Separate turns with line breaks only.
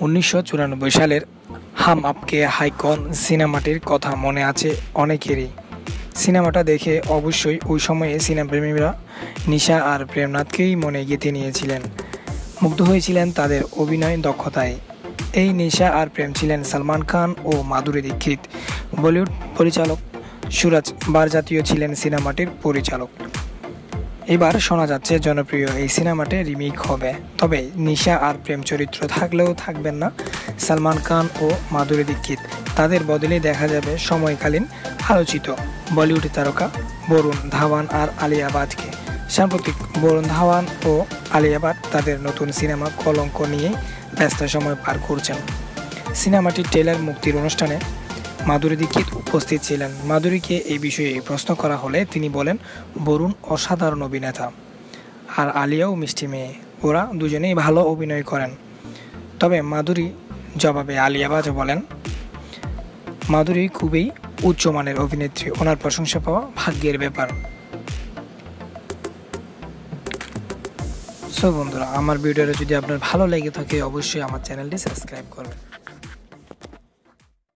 উনিশশো চুরানব্বই সালের হাম আপকে হাইকন সিনেমাটির কথা মনে আছে অনেকেরই। সিনেমাটা দেখে অবশ্যই ওই সময়ে সিনেমাপ্রেমীরা নিশা আর প্রেমনাথকেই মনে গেঁথে নিয়েছিলেন। মুগ্ধ হয়েছিলেন তাদের অভিনয় দক্ষতায়। এই নিশা আর প্রেম ছিলেন সালমান খান ও মাধুরী দীক্ষিত। বলিউড পরিচালক সুরাজ বার জাতীয় ছিলেন সিনেমাটির পরিচালক। এবার শোনা যাচ্ছে জনপ্রিয় এই সিনেমাটি রিমেক হবে। তবে নিশা আর প্রেম চরিত্র থাকলেও থাকবেন না সালমান খান ও মাধুরী দীক্ষিত। তাদের বদলে দেখা যাবে সময়কালীন আলোচিত বলিউড তারকা বরুণ ধাওয়ান আর আলিয়া বাজকে সাম্প্রতিক বরুণ ধাওয়ান ও আলিয়া ভাট তাদের নতুন সিনেমা কলঙ্ক নিয়ে ব্যস্ত সময় পার করছেন। সিনেমাটির ট্রেলার মুক্তির অনুষ্ঠানে মাধুরী দীক্ষিত উপস্থিত ছিলেন? মাধুরীকে এই বিষয়ে প্রশ্ন করা হলে তিনি বলেন, বরুণ অসাধারণ অভিনেতা। আর আলিয়াও মিষ্টি মেয়ে। ওরা দুজনেই ভালো অভিনয় করেন। তবে মাধুরী জবাবে আলিয়া বাজ বলেন মাধুরী খুবই উচ্চমানের অভিনেত্রী। ওনার প্রশংসা পাওয়া ভাগ্যের ব্যাপার। সো বন্ধুরা, আমার ভিডিওটা যদি আপনার ভালো লেগে থাকে, অবশ্যই আমার চ্যানেলটি সাবস্ক্রাইব করবেন।